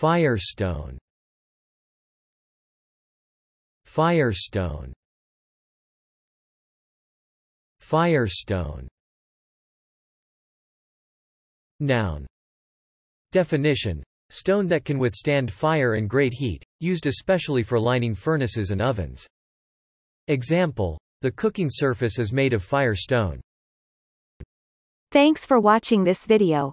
Firestone Firestone Firestone Noun Definition Stone that can withstand fire and great heat, used especially for lining furnaces and ovens. Example, the cooking surface is made of firestone. Thanks for watching this video.